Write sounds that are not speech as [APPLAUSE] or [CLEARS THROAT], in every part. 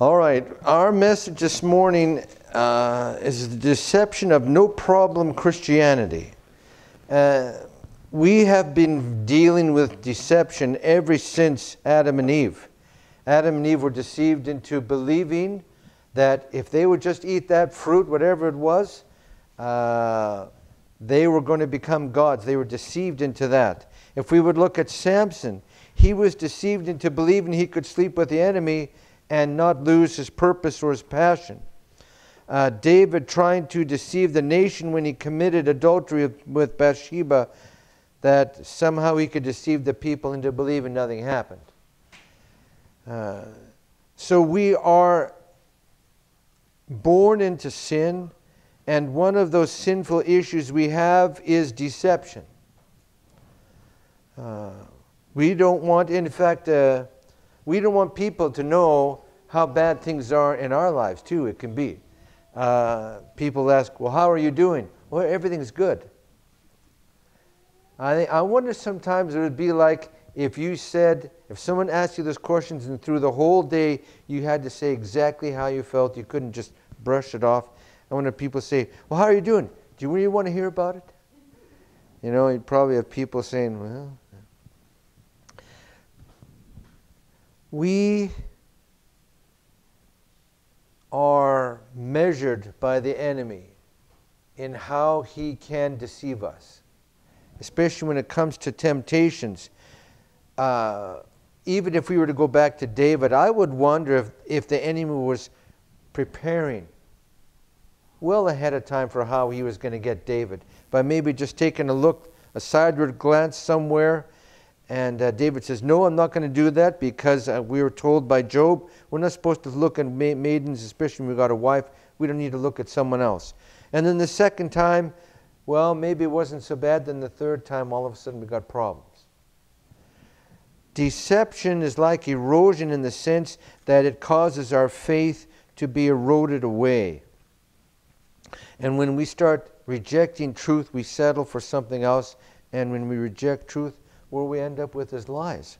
All right, our message this morning uh, is the deception of no problem Christianity. Uh, we have been dealing with deception ever since Adam and Eve. Adam and Eve were deceived into believing that if they would just eat that fruit, whatever it was, uh, they were going to become gods. They were deceived into that. If we would look at Samson, he was deceived into believing he could sleep with the enemy and not lose his purpose or his passion. Uh, David trying to deceive the nation when he committed adultery with Bathsheba, that somehow he could deceive the people into believing nothing happened. Uh, so we are born into sin, and one of those sinful issues we have is deception. Uh, we don't want, in fact, uh, we don't want people to know how bad things are in our lives, too. It can be. Uh, people ask, Well, how are you doing? Well, everything's good. I, I wonder sometimes it would be like if you said, if someone asked you those questions and through the whole day you had to say exactly how you felt, you couldn't just brush it off. I wonder if people say, Well, how are you doing? Do you really want to hear about it? You know, you'd probably have people saying, Well, we are measured by the enemy in how he can deceive us, especially when it comes to temptations. Uh, even if we were to go back to David, I would wonder if, if the enemy was preparing well ahead of time for how he was going to get David by maybe just taking a look, a sideward glance somewhere and uh, David says, No, I'm not going to do that because uh, we were told by Job we're not supposed to look at ma- maidens, especially when we got a wife. We don't need to look at someone else. And then the second time, well, maybe it wasn't so bad. Then the third time, all of a sudden, we got problems. Deception is like erosion in the sense that it causes our faith to be eroded away. And when we start rejecting truth, we settle for something else. And when we reject truth, where we end up with is lies.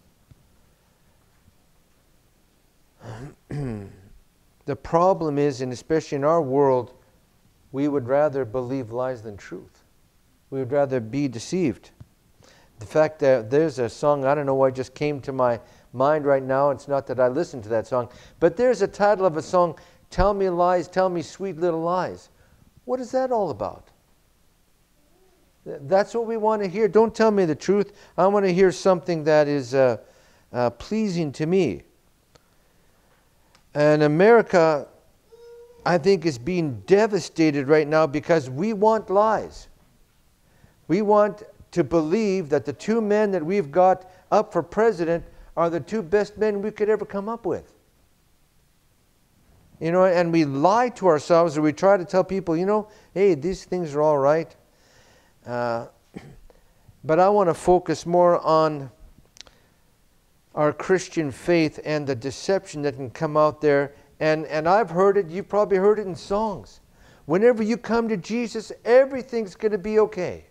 [CLEARS THROAT] the problem is, and especially in our world, we would rather believe lies than truth. We would rather be deceived. The fact that there's a song, I don't know why it just came to my mind right now. It's not that I listened to that song, but there's a title of a song, Tell Me Lies, Tell Me Sweet Little Lies. What is that all about? That's what we want to hear. Don't tell me the truth. I want to hear something that is uh, uh, pleasing to me. And America, I think, is being devastated right now because we want lies. We want to believe that the two men that we've got up for president are the two best men we could ever come up with. You know, and we lie to ourselves or we try to tell people, you know, hey, these things are all right. Uh, [CLEARS THROAT] but I want to focus more on our Christian faith and the deception that can come out there. And, and I've heard it, you've probably heard it in songs. Whenever you come to Jesus, everything's going to be okay.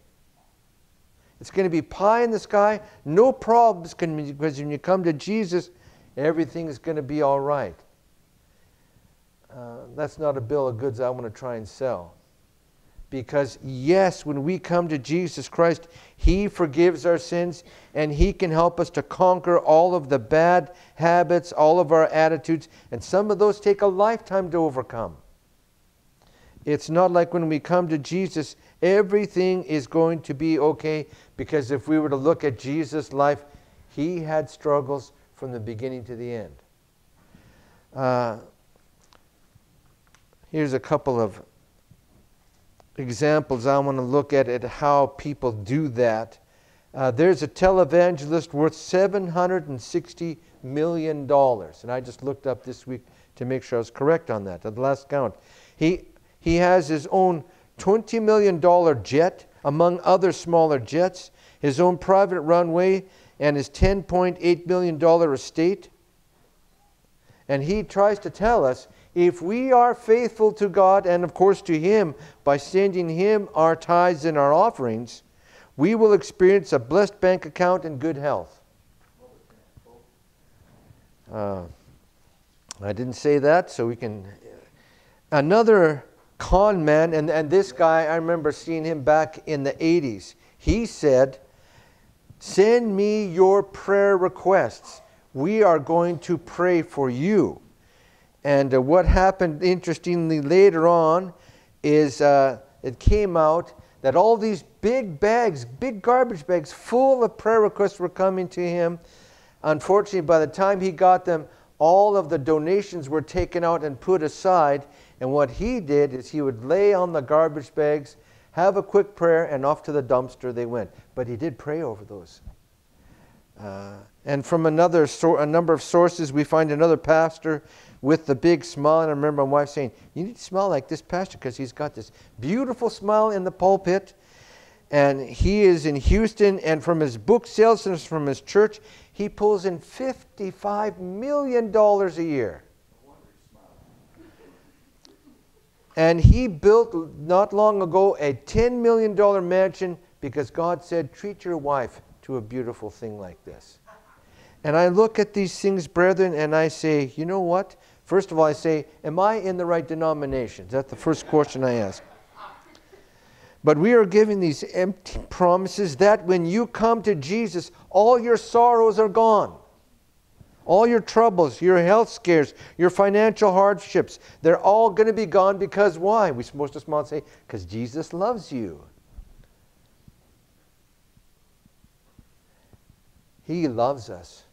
It's going to be pie in the sky, no problems, because when you come to Jesus, everything is going to be all right. Uh, that's not a bill of goods I want to try and sell. Because, yes, when we come to Jesus Christ, He forgives our sins and He can help us to conquer all of the bad habits, all of our attitudes, and some of those take a lifetime to overcome. It's not like when we come to Jesus, everything is going to be okay, because if we were to look at Jesus' life, He had struggles from the beginning to the end. Uh, here's a couple of examples I want to look at at how people do that. Uh, there's a televangelist worth $760 million. And I just looked up this week to make sure I was correct on that, at the last count. He, he has his own $20 million jet, among other smaller jets, his own private runway, and his $10.8 million estate. And he tries to tell us if we are faithful to God and, of course, to Him by sending Him our tithes and our offerings, we will experience a blessed bank account and good health. Uh, I didn't say that, so we can. Another con man, and, and this guy, I remember seeing him back in the 80s. He said, Send me your prayer requests. We are going to pray for you. And uh, what happened, interestingly, later on is uh, it came out that all these big bags, big garbage bags full of prayer requests were coming to him. Unfortunately, by the time he got them, all of the donations were taken out and put aside. And what he did is he would lay on the garbage bags, have a quick prayer, and off to the dumpster they went. But he did pray over those. Uh, and from another a number of sources, we find another pastor with the big smile. And I remember my wife saying, You need to smile like this pastor because he's got this beautiful smile in the pulpit. And he is in Houston, and from his book sales and from his church, he pulls in $55 million a year. And he built not long ago a $10 million mansion because God said, Treat your wife to a beautiful thing like this. And I look at these things, brethren, and I say, You know what? First of all, I say, Am I in the right denomination? That's the first question I ask. But we are giving these empty promises that when you come to Jesus, all your sorrows are gone. All your troubles, your health scares, your financial hardships, they're all going to be gone because why? We're supposed to smile and say, because Jesus loves you. He loves us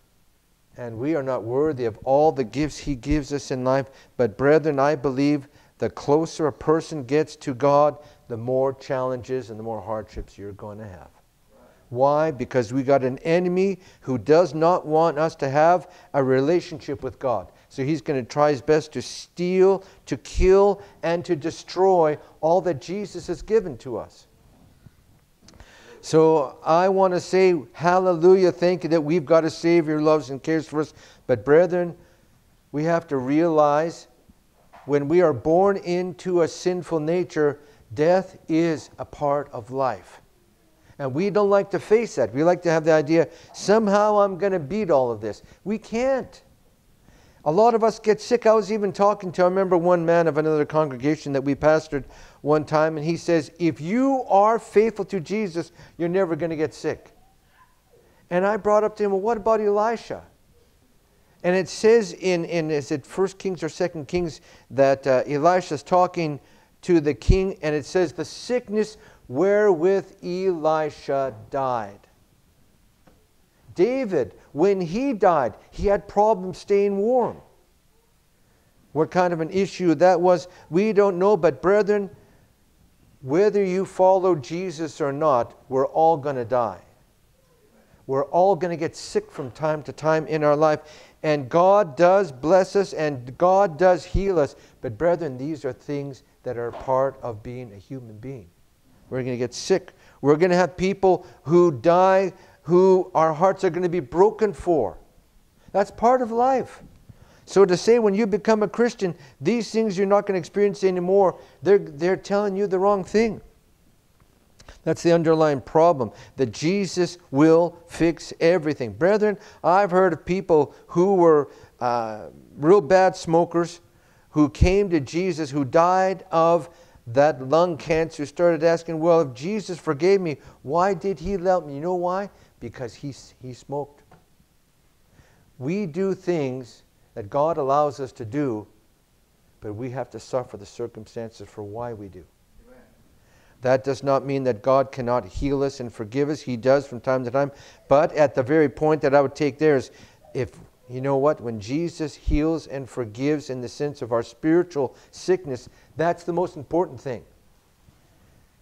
and we are not worthy of all the gifts He gives us in life. But, brethren, I believe the closer a person gets to God, the more challenges and the more hardships you're going to have. Why? Because we got an enemy who does not want us to have a relationship with God. So he's going to try his best to steal, to kill, and to destroy all that Jesus has given to us. So I want to say, hallelujah, thank you that we've got a Savior who loves and cares for us. But, brethren, we have to realize when we are born into a sinful nature, death is a part of life. And we don't like to face that. We like to have the idea, somehow I'm going to beat all of this. We can't. A lot of us get sick. I was even talking to, I remember one man of another congregation that we pastored one time, and he says, If you are faithful to Jesus, you're never going to get sick. And I brought up to him, Well, what about Elisha? And it says in, in is it First Kings or Second Kings that uh, Elisha is talking to the king, and it says, The sickness wherewith Elisha died. David, when he died, he had problems staying warm. What kind of an issue that was, we don't know. But, brethren, whether you follow Jesus or not, we're all going to die. We're all going to get sick from time to time in our life. And God does bless us and God does heal us. But, brethren, these are things that are part of being a human being. We're going to get sick. We're going to have people who die who our hearts are going to be broken for. That's part of life. So to say when you become a Christian, these things you're not going to experience anymore, they're, they're telling you the wrong thing. That's the underlying problem that Jesus will fix everything. Brethren, I've heard of people who were uh, real bad smokers who came to Jesus who died of that lung cancer, started asking, Well, if Jesus forgave me, why did he let me? You know why? because he, he smoked. We do things that God allows us to do, but we have to suffer the circumstances for why we do. That does not mean that God cannot heal us and forgive us. He does from time to time. But at the very point that I would take there is if, you know what, when Jesus heals and forgives in the sense of our spiritual sickness, that's the most important thing.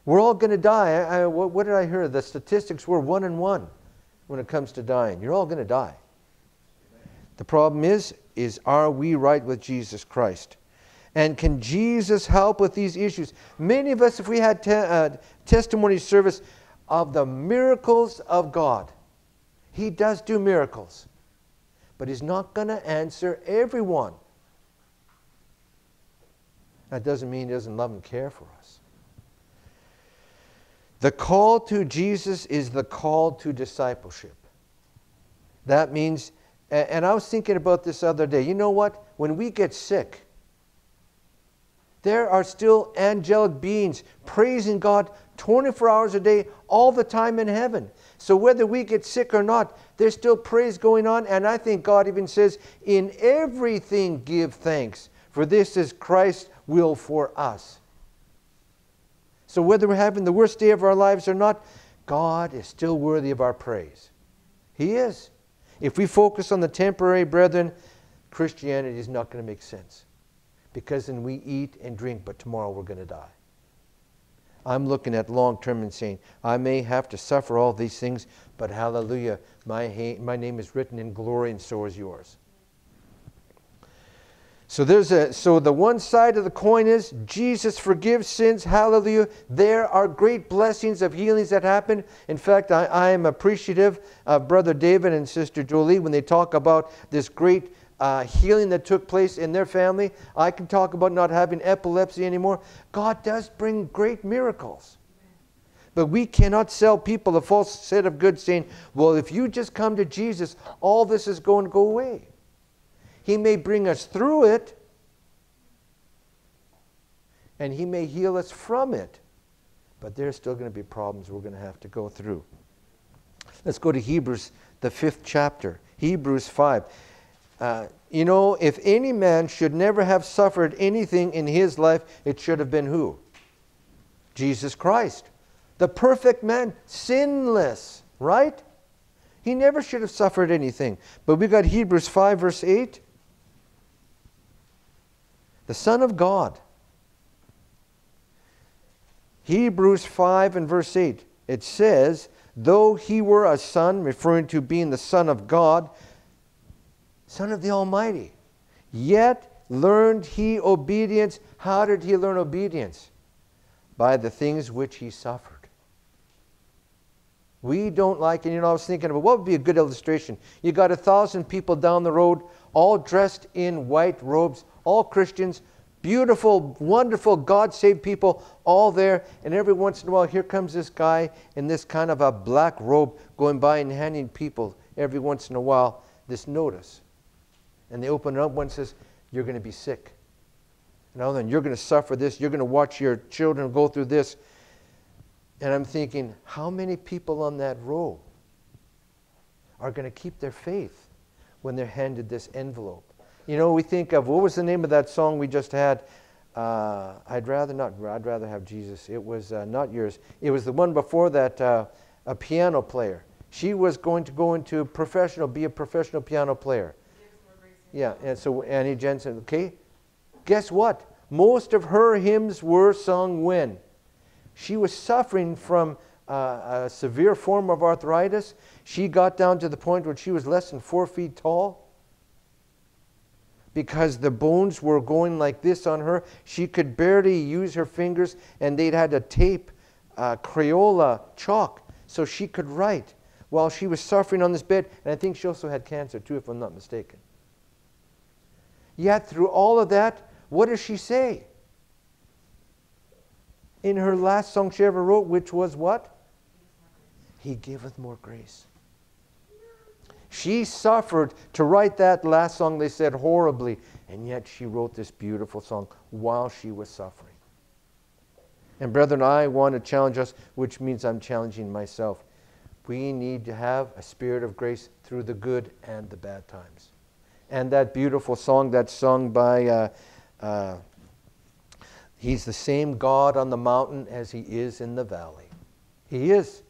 We're all going to die. I, I, what, what did I hear? The statistics were one and one when it comes to dying. You're all going to die. The problem is, is are we right with Jesus Christ? And can Jesus help with these issues? Many of us, if we had te- uh, testimony service of the miracles of God, He does do miracles, but He's not going to answer everyone. That doesn't mean He doesn't love and care for us. The call to Jesus is the call to discipleship. That means And, I was thinking about this other day. You know what? When we get sick, there are still angelic beings praising God 24 hours a day, all the time in heaven. So whether we get sick or not, there's still praise going on. And I think God even says, in everything give thanks, for this is Christ's will for us. So whether we're having the worst day of our lives or not, God is still worthy of our praise. He is. If we focus on the temporary, brethren, Christianity is not going to make sense. Because then we eat and drink, but tomorrow we're going to die. I'm looking at long term and saying, I may have to suffer all these things, but hallelujah, my, my name is written in glory, and so is yours. So there's a so the one side of the coin is Jesus forgives sins. Hallelujah. There are great blessings of healings that happen. In fact, I, I am appreciative of Brother David and Sister Julie when they talk about this great uh, healing that took place in their family. I can talk about not having epilepsy anymore. God does bring great miracles. But we cannot sell people a false set of goods saying, well, if you just come to Jesus, all this is going to go away. He may bring us through it, and He may heal us from it. But there's still going to be problems we're going to have to go through. Let's go to Hebrews, the fifth chapter. Hebrews 5. Uh, you know, if any man should never have suffered anything in his life, it should have been who? Jesus Christ. The perfect man, sinless, right? He never should have suffered anything. But we got Hebrews 5, verse 8 the Son of God. Hebrews 5 and verse 8, it says, Though he were a son, referring to being the Son of God, Son of the Almighty, yet learned he obedience. How did he learn obedience? By the things which he suffered. We don't like, and you know, I was thinking about what would be a good illustration. You got a thousand people down the road, all dressed in white robes, all Christians, beautiful, wonderful, God saved people, all there. And every once in a while, here comes this guy in this kind of a black robe going by and handing people every once in a while this notice. And they open it up, one says, You're going to be sick. Now then, you're going to suffer this. You're going to watch your children go through this. And I'm thinking, how many people on that row are going to keep their faith when they're handed this envelope? You know, we think of what was the name of that song we just had? Uh, I'd rather not. I'd rather have Jesus. It was uh, not yours. It was the one before that. Uh, a piano player. She was going to go into professional, be a professional piano player. Yeah, and so Annie Johnson. Okay, guess what? Most of her hymns were sung when she was suffering from uh, a severe form of arthritis. She got down to the point where she was less than four feet tall because the bones were going like this on her. She could barely use her fingers, and they'd had to tape uh, Crayola chalk so she could write while she was suffering on this bed. And I think she also had cancer, too, if I'm not mistaken. Yet, through all of that, what does she say? In her last song she ever wrote, which was what? He giveth more grace. She suffered to write that last song, they said horribly, and yet she wrote this beautiful song while she was suffering. And, brethren, I want to challenge us, which means I'm challenging myself. We need to have a spirit of grace through the good and the bad times. And that beautiful song that's sung by, uh, uh, He's the same God on the mountain as He is in the valley. He is.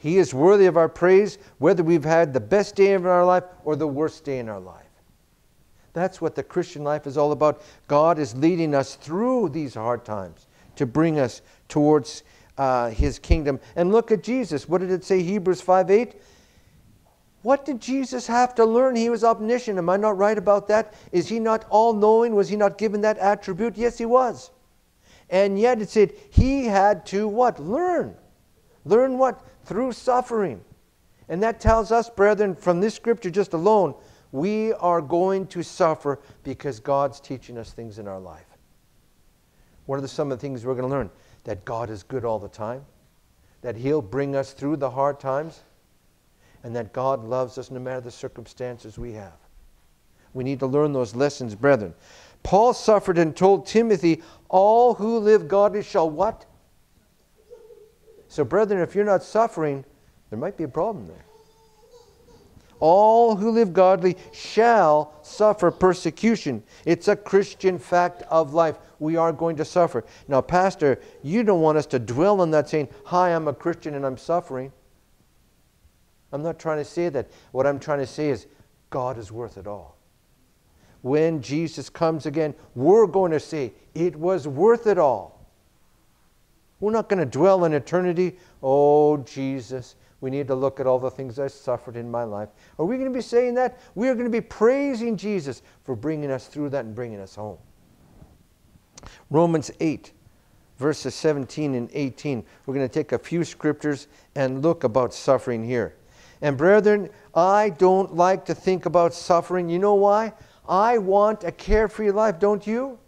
He is worthy of our praise, whether we've had the best day of our life or the worst day in our life. That's what the Christian life is all about. God is leading us through these hard times to bring us towards uh, His kingdom. And look at Jesus. What did it say, Hebrews 5 8? What did Jesus have to learn? He was omniscient. Am I not right about that? Is he not all knowing? Was he not given that attribute? Yes, he was. And yet it said he had to what? Learn. Learn what? Through suffering. And that tells us, brethren, from this scripture just alone, we are going to suffer because God's teaching us things in our life. What are some of the things we're going to learn? That God is good all the time, that He'll bring us through the hard times, and that God loves us no matter the circumstances we have. We need to learn those lessons, brethren. Paul suffered and told Timothy, All who live godly shall what? So, brethren, if you're not suffering, there might be a problem there. All who live godly shall suffer persecution. It's a Christian fact of life. We are going to suffer. Now, Pastor, you don't want us to dwell on that saying, Hi, I'm a Christian and I'm suffering. I'm not trying to say that. What I'm trying to say is, God is worth it all. When Jesus comes again, we're going to say, It was worth it all. We're not going to dwell in eternity. Oh, Jesus, we need to look at all the things I suffered in my life. Are we going to be saying that? We are going to be praising Jesus for bringing us through that and bringing us home. Romans 8, verses 17 and 18. We're going to take a few scriptures and look about suffering here. And brethren, I don't like to think about suffering. You know why? I want a carefree life, don't you?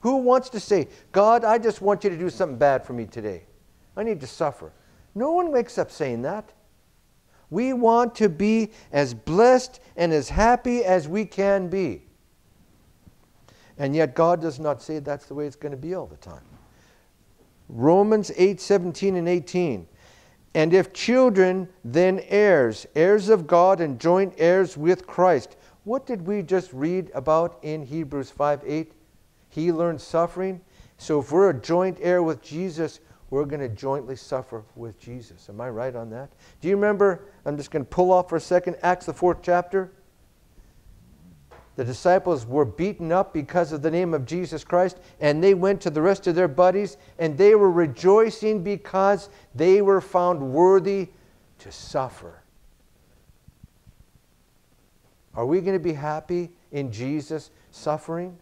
Who wants to say, God, I just want you to do something bad for me today? I need to suffer. No one wakes up saying that. We want to be as blessed and as happy as we can be. And yet God does not say that's the way it's going to be all the time. Romans 8 17 and 18. And if children, then heirs, heirs of God and joint heirs with Christ. What did we just read about in Hebrews 5 8? He learned suffering. So if we're a joint heir with Jesus, we're going to jointly suffer with Jesus. Am I right on that? Do you remember? I'm just going to pull off for a second. Acts, the fourth chapter. The disciples were beaten up because of the name of Jesus Christ, and they went to the rest of their buddies, and they were rejoicing because they were found worthy to suffer. Are we going to be happy in Jesus suffering?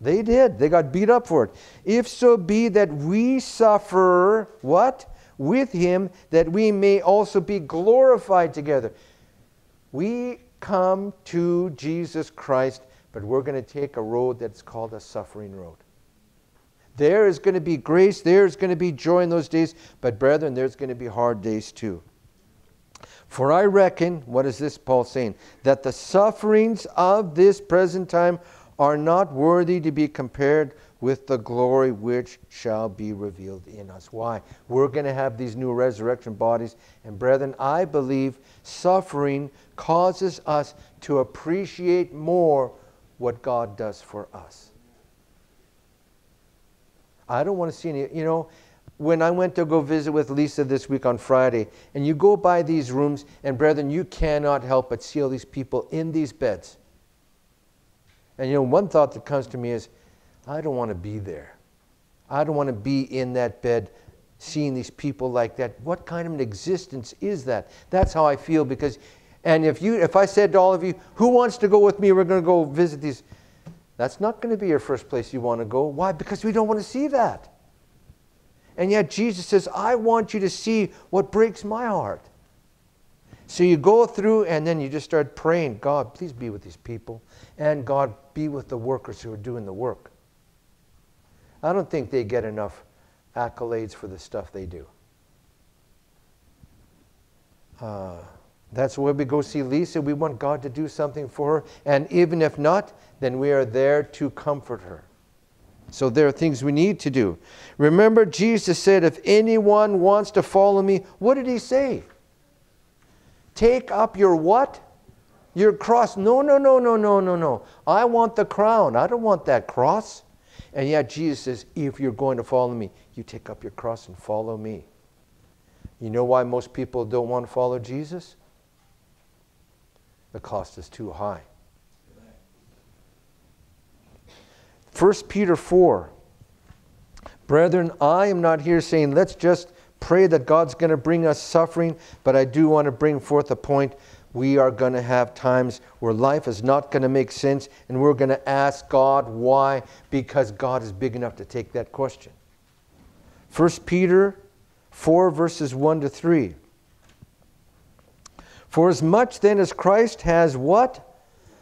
They did. They got beat up for it. If so be that we suffer, what? With him, that we may also be glorified together. We come to Jesus Christ, but we're going to take a road that's called a suffering road. There is going to be grace, there is going to be joy in those days, but brethren, there's going to be hard days too. For I reckon, what is this Paul saying? That the sufferings of this present time are not worthy to be compared with the glory which shall be revealed in us. Why? We're going to have these new resurrection bodies. And brethren, I believe suffering causes us to appreciate more what God does for us. I don't want to see any, you know, when I went to go visit with Lisa this week on Friday, and you go by these rooms, and brethren, you cannot help but see all these people in these beds. And you know, one thought that comes to me is, I don't want to be there. I don't want to be in that bed seeing these people like that. What kind of an existence is that? That's how I feel because and if you if I said to all of you, who wants to go with me? We're going to go visit these. That's not going to be your first place you want to go. Why? Because we don't want to see that. And yet Jesus says, I want you to see what breaks my heart. So you go through and then you just start praying, God, please be with these people. And God, be with the workers who are doing the work. I don't think they get enough accolades for the stuff they do. Uh, that's why we go see Lisa. We want God to do something for her. And even if not, then we are there to comfort her. So there are things we need to do. Remember, Jesus said, If anyone wants to follow me, what did he say? Take up your what? Your cross. No, no, no, no, no, no, no. I want the crown. I don't want that cross. And yet Jesus says, if you're going to follow me, you take up your cross and follow me. You know why most people don't want to follow Jesus? The cost is too high. 1 Peter 4. Brethren, I am not here saying let's just pray that God's going to bring us suffering, but I do want to bring forth a point we are going to have times where life is not going to make sense, and we're going to ask God why, because God is big enough to take that question. 1 Peter 4, verses 1 to 3. For as much then as Christ has what?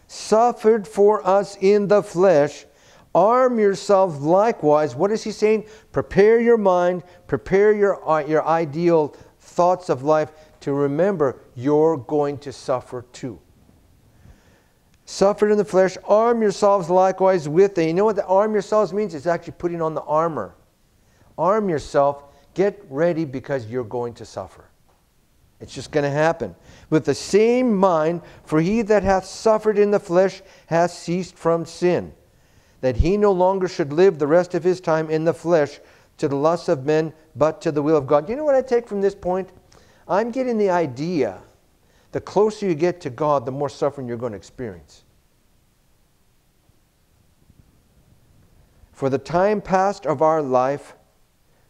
Suffered for us in the flesh, arm yourself likewise. What is he saying? Prepare your mind, prepare your, uh, your ideal thoughts of life to remember you're going to suffer too. Suffered in the flesh, arm yourselves likewise with it. You know what the arm yourselves means? It's actually putting on the armor. Arm yourself, get ready because you're going to suffer. It's just going to happen. With the same mind, for he that hath suffered in the flesh hath ceased from sin, that he no longer should live the rest of his time in the flesh to the lusts of men, but to the will of God. You know what I take from this point? I'm getting the idea the closer you get to God, the more suffering you're going to experience. For the time past of our life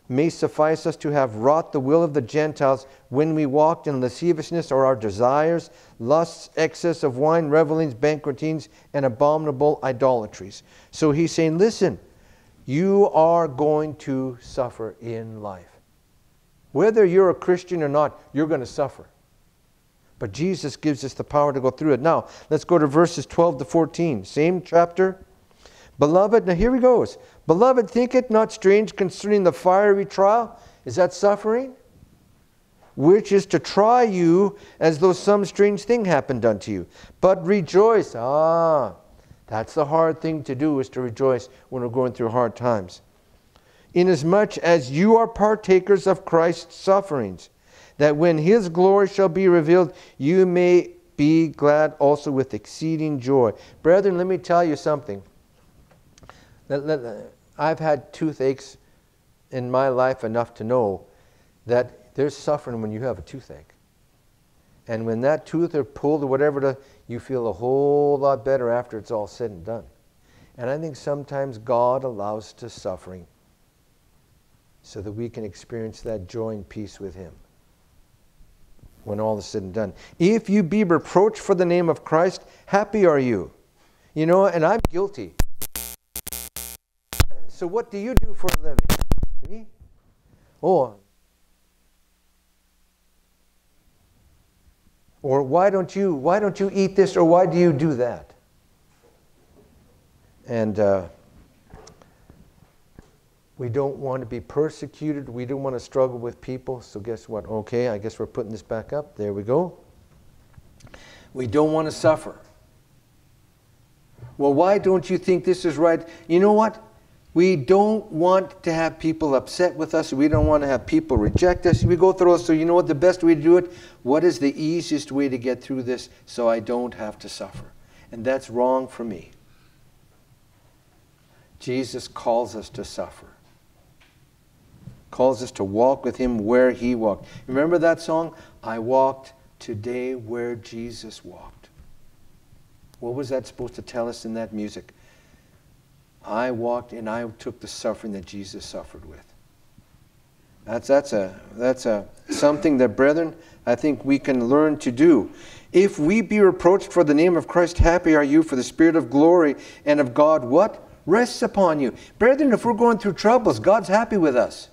may suffice us to have wrought the will of the Gentiles when we walked in lasciviousness or our desires, lusts, excess of wine, revelings, banquetings, and abominable idolatries. So he's saying, listen, you are going to suffer in life. Whether you're a Christian or not, you're going to suffer. But Jesus gives us the power to go through it. Now, let's go to verses 12 to 14. Same chapter. Beloved, now here he goes. Beloved, think it not strange concerning the fiery trial. Is that suffering? Which is to try you as though some strange thing happened unto you. But rejoice. Ah, that's the hard thing to do, is to rejoice when we're going through hard times. Inasmuch as you are partakers of Christ's sufferings that when his glory shall be revealed, you may be glad also with exceeding joy. Brethren, let me tell you something. I've had toothaches in my life enough to know that there's suffering when you have a toothache. And when that tooth is pulled or whatever, you feel a whole lot better after it's all said and done. And I think sometimes God allows to suffering so that we can experience that joy and peace with Him when all is said and done. If you be reproached for the name of Christ, happy are you. You know, and I'm guilty. So what do you do for a living? Me? Oh. Or why don't you why don't you eat this or why do you do that? And uh, we don't want to be persecuted. We don't want to struggle with people. So, guess what? Okay, I guess we're putting this back up. There we go. We don't want to suffer. Well, why don't you think this is right? You know what? We don't want to have people upset with us. We don't want to have people reject us. We go through. So, you know what? The best way to do it? What is the easiest way to get through this so I don't have to suffer? And that's wrong for me. Jesus calls us to suffer calls us to walk with him where he walked. Remember that song? I walked today where Jesus walked. What was that supposed to tell us in that music? I walked and I took the suffering that Jesus suffered with. That's, that's, a, that's a, something that, brethren, I think we can learn to do. If we be reproached for the name of Christ, happy are you, for the Spirit of glory and of God, what? Rests upon you. Brethren, if we're going through troubles, God's happy with us.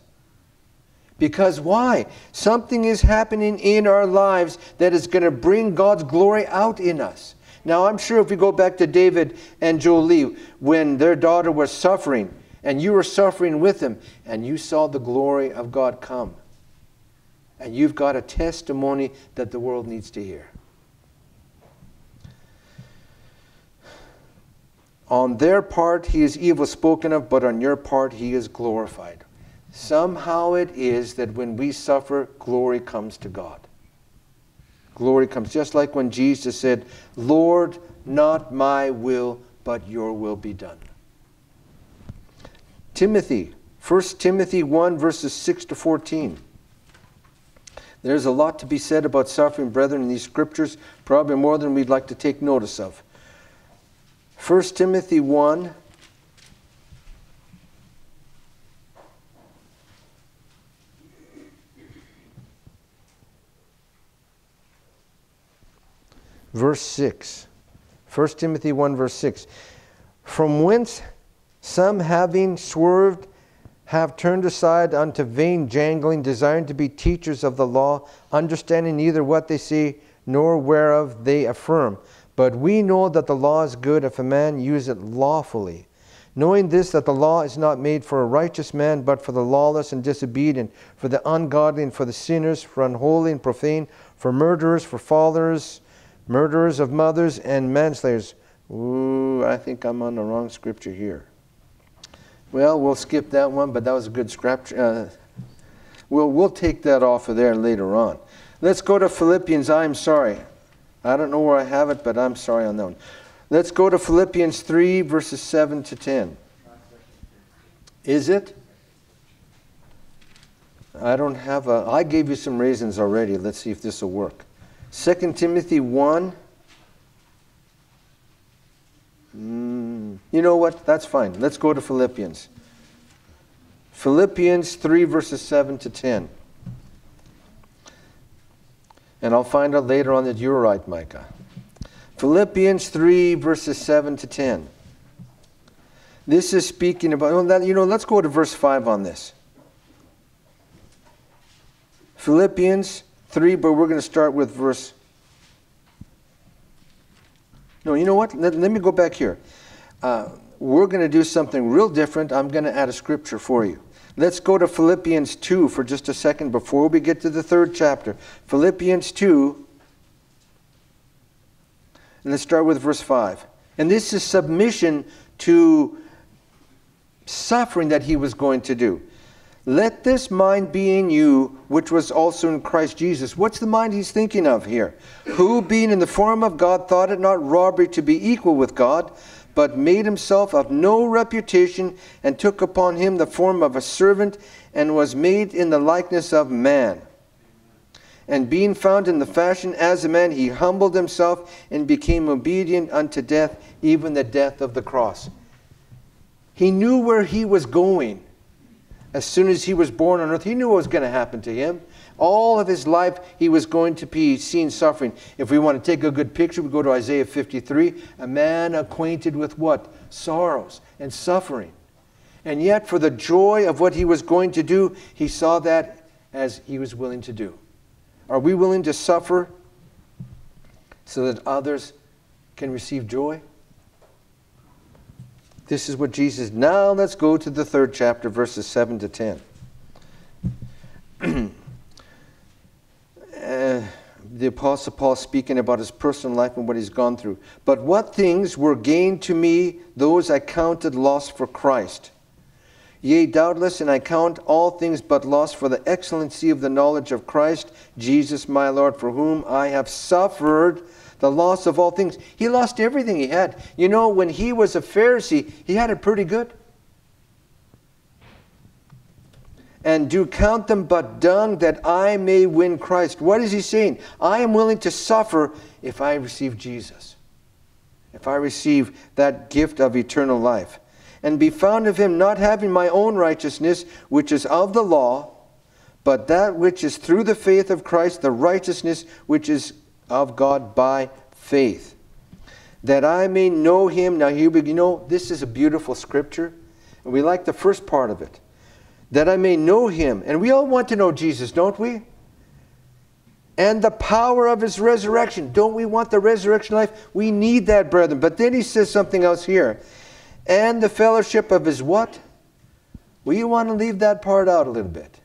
Because why? Something is happening in our lives that is going to bring God's glory out in us. Now, I'm sure if we go back to David and Julie, when their daughter was suffering, and you were suffering with them, and you saw the glory of God come, and you've got a testimony that the world needs to hear. On their part, he is evil spoken of, but on your part, he is glorified. Somehow it is that when we suffer, glory comes to God. Glory comes, just like when Jesus said, Lord, not my will, but your will be done. Timothy, 1 Timothy 1, verses 6 to 14. There's a lot to be said about suffering, brethren, in these scriptures, probably more than we'd like to take notice of. 1 Timothy 1, verse 6. 1 Timothy 1, verse 6. From whence some having swerved have turned aside unto vain jangling, desiring to be teachers of the law, understanding neither what they say nor whereof they affirm. But we know that the law is good if a man use it lawfully. Knowing this, that the law is not made for a righteous man, but for the lawless and disobedient, for the ungodly and for the sinners, for unholy and profane, for murderers, for fathers, murderers of mothers, and manslayers. Ooh, I think I'm on the wrong scripture here. Well, we'll skip that one, but that was a good scripture. Uh, we'll, we'll take that off of there later on. Let's go to Philippians. I'm sorry. I don't know where I have it, but I'm sorry on that one. Let's go to Philippians 3, verses 7 to 10. Is it? I don't have a. I gave you some reasons already. Let's see if this will work. 2 Timothy 1. Mm, you know what? That's fine. Let's go to Philippians. Philippians 3, verses 7 to 10. And I'll find out later on that you're right, Micah. Philippians 3, verses 7 to 10. This is speaking about, you know, let's go to verse 5 on this. Philippians 3, but we're going to start with verse. No, you know what? Let, let me go back here. Uh, we're going to do something real different. I'm going to add a scripture for you. Let's go to Philippians 2 for just a second before we get to the third chapter. Philippians 2, and let's start with verse 5. And this is submission to suffering that he was going to do. Let this mind be in you, which was also in Christ Jesus. What's the mind he's thinking of here? Who, being in the form of God, thought it not robbery to be equal with God, but made himself of no reputation, and took upon him the form of a servant, and was made in the likeness of man. And being found in the fashion as a man, he humbled himself and became obedient unto death, even the death of the cross. He knew where he was going as soon as he was born on earth, he knew what was going to happen to him. All of his life, he was going to be seen suffering. If we want to take a good picture, we go to Isaiah 53 a man acquainted with what? Sorrows and suffering. And yet, for the joy of what he was going to do, he saw that as he was willing to do. Are we willing to suffer so that others can receive joy? This is what Jesus. Now let's go to the third chapter, verses 7 to 10. [CLEARS THROAT] uh, the Apostle Paul speaking about his personal life and what he's gone through. But what things were gained to me, those I counted loss for Christ. Yea, doubtless, and I count all things but loss for the excellency of the knowledge of Christ Jesus my Lord, for whom I have suffered the loss of all things. He lost everything he had. You know, when he was a Pharisee, he had it pretty good. And do count them but dung that I may win Christ. What is he saying? I am willing to suffer if I receive Jesus, if I receive that gift of eternal life. And be found of him, not having my own righteousness, which is of the law, but that which is through the faith of Christ, the righteousness which is of God by faith, that I may know him. Now, you know, this is a beautiful scripture, and we like the first part of it. That I may know him. And we all want to know Jesus, don't we? And the power of his resurrection. Don't we want the resurrection life? We need that, brethren. But then he says something else here. And the fellowship of his what? Well, you want to leave that part out a little bit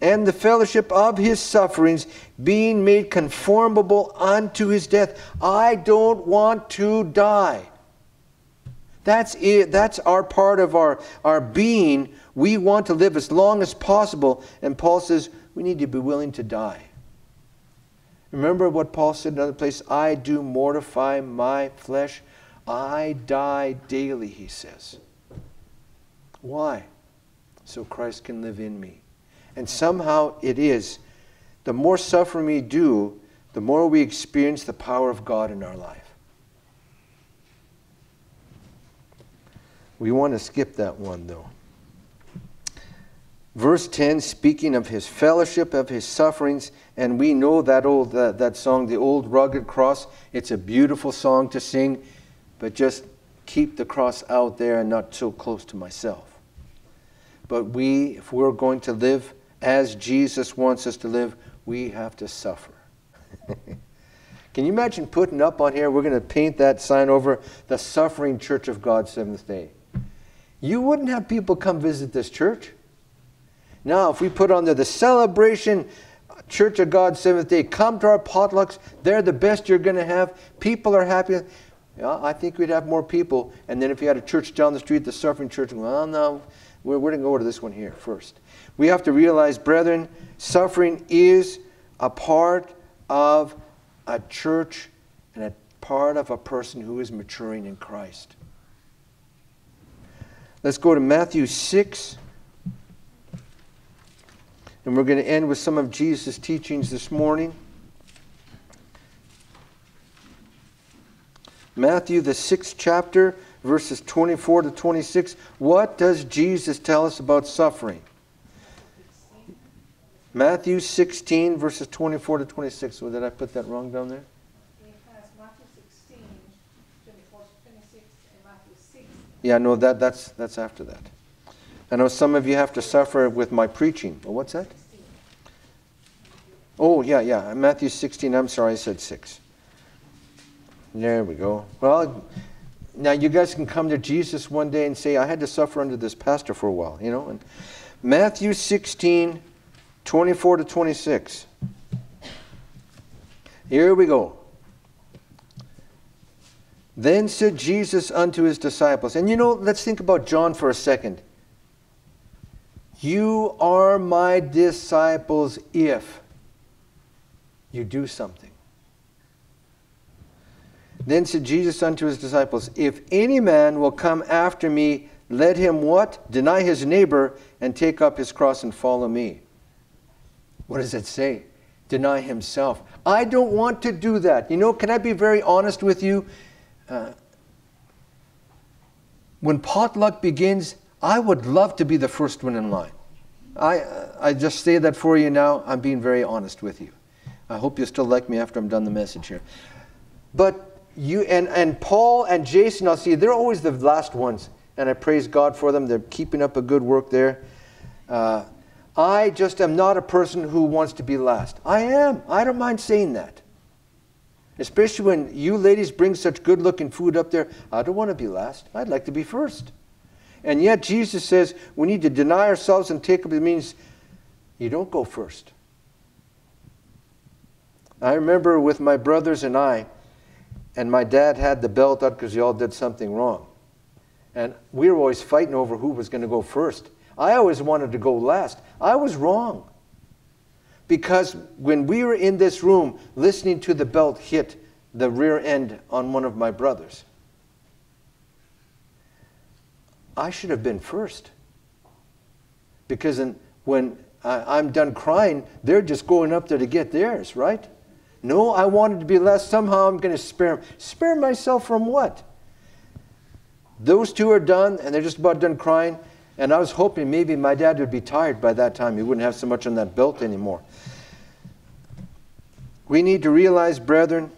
and the fellowship of his sufferings, being made conformable unto his death. I don't want to die. That's it. That's our part of our, our being. We want to live as long as possible. And Paul says we need to be willing to die. Remember what Paul said in another place I do mortify my flesh. I die daily, he says. Why? So Christ can live in me. And somehow it is. The more suffering we do, the more we experience the power of God in our life. We want to skip that one, though. Verse 10, speaking of his fellowship, of his sufferings, and we know that old that, that song, The Old Rugged Cross. It's a beautiful song to sing, but just keep the cross out there and not so close to myself. But we, if we're going to live as Jesus wants us to live, we have to suffer. [LAUGHS] Can you imagine putting up on here, we're going to paint that sign over the Suffering Church of God, Seventh day? You wouldn't have people come visit this church. Now, if we put on there the celebration Church of God Seventh Day. Come to our potlucks. They're the best you're going to have. People are happy. Yeah, I think we'd have more people. And then if you had a church down the street, the suffering church, well, no, we're, we're going to go to this one here first. We have to realize, brethren, suffering is a part of a church and a part of a person who is maturing in Christ. Let's go to Matthew 6. And we're going to end with some of Jesus' teachings this morning. Matthew, the sixth chapter, verses 24 to 26. What does Jesus tell us about suffering? Matthew 16, verses 24 to 26. So did I put that wrong down there? Yeah, no, that, that's, that's after that. I know some of you have to suffer with my preaching. Well, what's that? Oh, yeah, yeah. Matthew 16. I'm sorry, I said 6. There we go. Well, now you guys can come to Jesus one day and say, I had to suffer under this pastor for a while, you know. And Matthew 16, 24 to 26. Here we go. Then said Jesus unto his disciples, and you know, let's think about John for a second. You are my disciples if you do something. Then said Jesus unto his disciples, If any man will come after me, let him what? Deny his neighbor and take up his cross and follow me. What does it say? Deny himself. I don't want to do that. You know, can I be very honest with you? Uh, when potluck begins, I would love to be the first one in line. I, I just say that for you now. I'm being very honest with you. I hope you still like me after I'm done the message here. But you and, and Paul and Jason, I'll see, they're always the last ones. And I praise God for them. They're keeping up a good work there. Uh, I just am not a person who wants to be last. I am. I don't mind saying that. Especially when you ladies bring such good looking food up there. I don't want to be last. I'd like to be first. And yet Jesus says we need to deny ourselves and take up. the means you don't go first. I remember with my brothers and I, and my dad had the belt up because y'all did something wrong. And we were always fighting over who was going to go first. I always wanted to go last. I was wrong. Because when we were in this room listening to the belt hit the rear end on one of my brothers, I should have been first. Because in, when I, I'm done crying, they're just going up there to get theirs, right? No, I wanted to be less. Somehow I'm going to spare spare myself from what? Those two are done, and they're just about done crying. And I was hoping maybe my dad would be tired by that time. He wouldn't have so much on that belt anymore. We need to realize, brethren,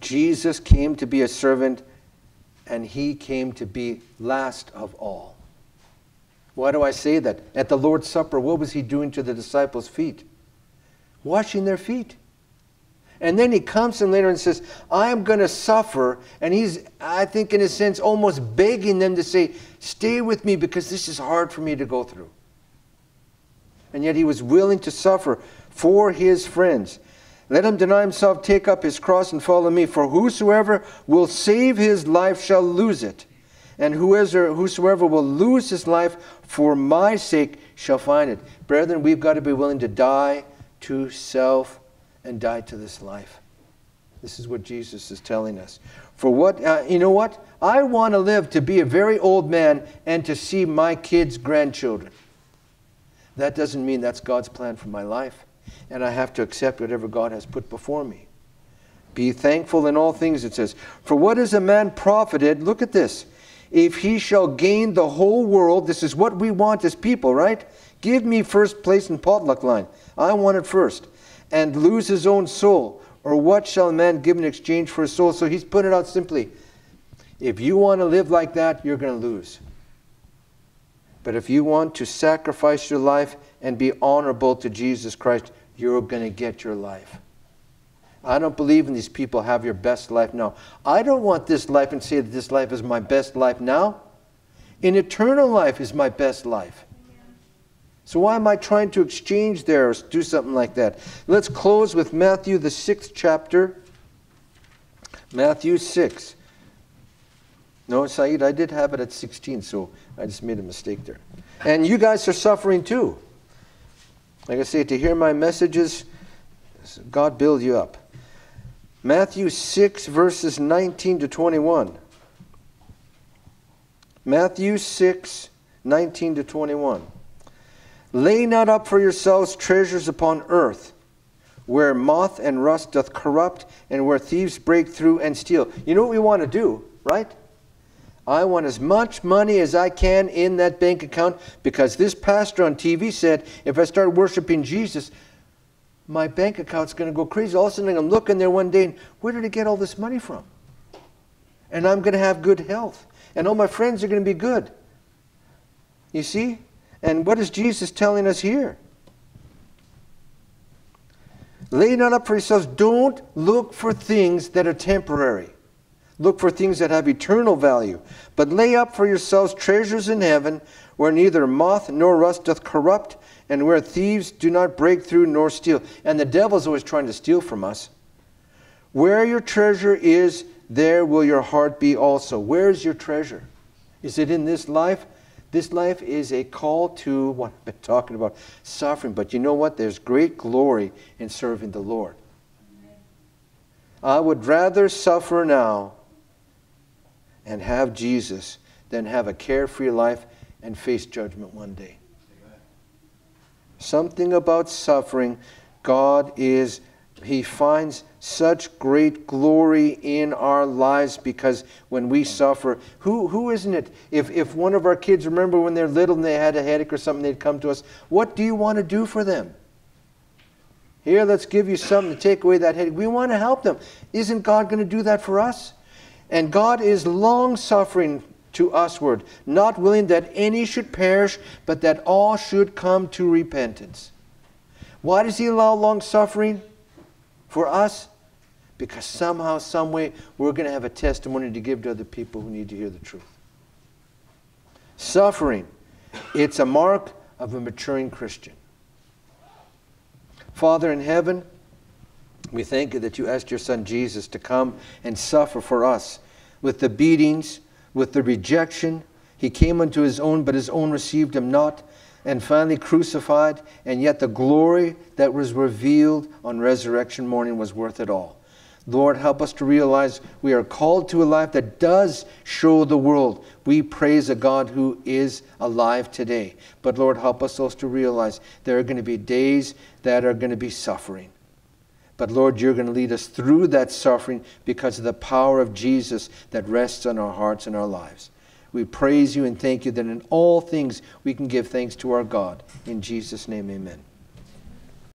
Jesus came to be a servant, and he came to be last of all. Why do I say that? At the Lord's Supper, what was he doing to the disciples' feet? Washing their feet. And then he comes in later and says, I am going to suffer. And he's, I think, in a sense, almost begging them to say, Stay with me because this is hard for me to go through. And yet he was willing to suffer for his friends. Let him deny himself, take up his cross, and follow me. For whosoever will save his life shall lose it. And whosoever will lose his life for my sake shall find it. Brethren, we've got to be willing to die to self and die to this life. This is what Jesus is telling us. For what, uh, you know what? I want to live to be a very old man and to see my kids' grandchildren. That doesn't mean that's God's plan for my life. And I have to accept whatever God has put before me. Be thankful in all things, it says. For what is a man profited? Look at this. If he shall gain the whole world, this is what we want as people, right? Give me first place in potluck line. I want it first and lose his own soul? Or what shall a man give in exchange for his soul? So he's put it out simply. If you want to live like that, you're going to lose. But if you want to sacrifice your life and be honorable to Jesus Christ, you're going to get your life. I don't believe in these people have your best life now. I don't want this life and say that this life is my best life now. In eternal life is my best life. So why am I trying to exchange there or do something like that? Let's close with Matthew, the sixth chapter. Matthew 6. No, Saeed, I did have it at 16, so I just made a mistake there. And you guys are suffering too. Like I say, to hear my messages, God build you up. Matthew 6, verses 19 to 21. Matthew 6, 19 to 21. Lay not up for yourselves treasures upon earth, where moth and rust doth corrupt, and where thieves break through and steal. You know what we want to do, right? I want as much money as I can in that bank account because this pastor on TV said if I start worshiping Jesus, my bank account's going to go crazy. All of a sudden, I'm looking there one day, and where did I get all this money from? And I'm going to have good health, and all my friends are going to be good. You see? And what is Jesus telling us here? Lay not up for yourselves. Don't look for things that are temporary. Look for things that have eternal value. But lay up for yourselves treasures in heaven, where neither moth nor rust doth corrupt, and where thieves do not break through nor steal. And the devil's always trying to steal from us. Where your treasure is, there will your heart be also. Where is your treasure? Is it in this life? This life is a call to what I've been talking about suffering. But you know what? There's great glory in serving the Lord. I would rather suffer now and have Jesus than have a carefree life and face judgment one day. Something about suffering, God is, He finds such great glory in our lives because when we suffer, who, who isn't it? If, if one of our kids, remember when they're little and they had a headache or something, they'd come to us, what do you want to do for them? Here, let's give you something to take away that headache. We want to help them. Isn't God going to do that for us? And God is long suffering to usward, not willing that any should perish, but that all should come to repentance. Why does He allow long suffering for us? Because somehow, someway, we're going to have a testimony to give to other people who need to hear the truth. Suffering, it's a mark of a maturing Christian. Father in heaven, we thank you that you asked your son Jesus to come and suffer for us with the beatings, with the rejection. He came unto his own, but his own received him not and finally crucified, and yet the glory that was revealed on resurrection morning was worth it all. Lord, help us to realize we are called to a life that does show the world. We praise a God who is alive today. But Lord, help us also to realize there are going to be days that are going to be suffering. But Lord, you're going to lead us through that suffering because of the power of Jesus that rests on our hearts and our lives. We praise you and thank you that in all things we can give thanks to our God. In Jesus' name, amen.